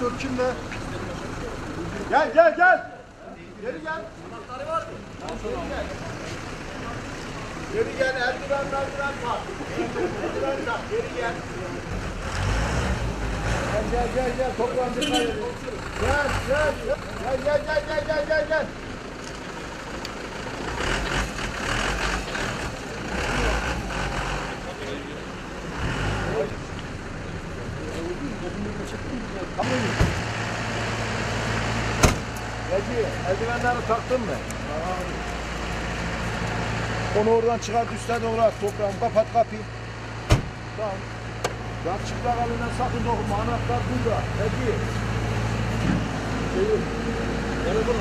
64 kimde? Gel gel gel. Geri gel. Geri gel. Eldiven merdiven var. Eldiven tak. Geri gel. Gel gel gel gel. Toprağın Gel gel gel. Gel gel gel gel gel gel Peki eldivenleri taktın mı? Onu oradan çıkart üstten doğru at toprağını kapat kapıyı. Tamam. Yan çıplak elinden sakın dokunma. Anahtar burada. Peki. Değil. Nerede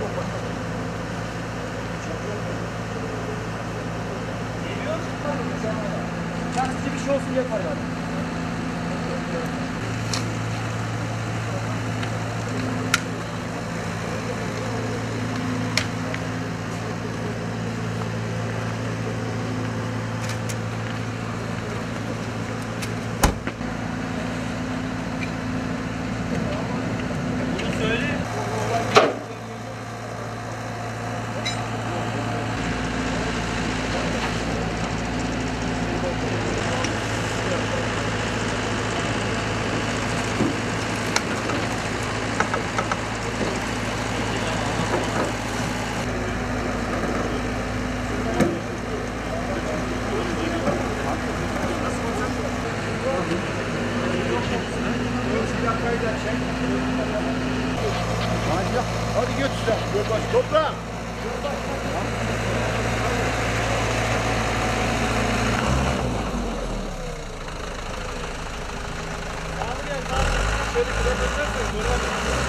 lan? Ayakkabı. Taksici bir şey olsun diye koyuyor. Hadi geç sen. Gölbaş toprağa. Abi gel, abi. Şöyle gidebilirsin.